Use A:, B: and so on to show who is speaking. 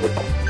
A: Thank